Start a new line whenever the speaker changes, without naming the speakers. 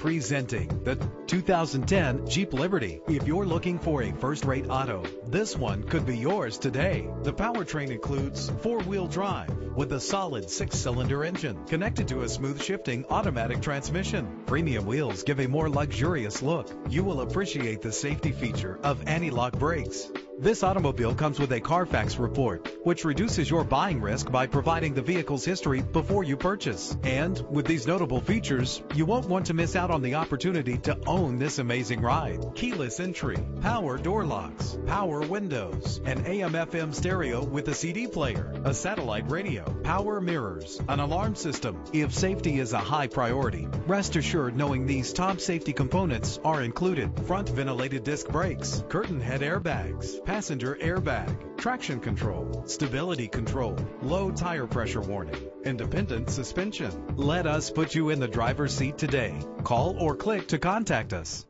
Presenting the 2010 Jeep Liberty. If you're looking for a first-rate auto, this one could be yours today. The powertrain includes four-wheel drive with a solid six-cylinder engine connected to a smooth shifting automatic transmission. Premium wheels give a more luxurious look. You will appreciate the safety feature of anti-lock brakes. This automobile comes with a Carfax report, which reduces your buying risk by providing the vehicle's history before you purchase. And with these notable features, you won't want to miss out on the opportunity to own this amazing ride. Keyless entry, power door locks, power windows, an AM FM stereo with a CD player, a satellite radio, power mirrors, an alarm system. If safety is a high priority, rest assured knowing these top safety components are included. Front ventilated disc brakes, curtain head airbags, passenger airbag, traction control, stability control, low tire pressure warning, independent suspension. Let us put you in the driver's seat today. Call or click to contact us.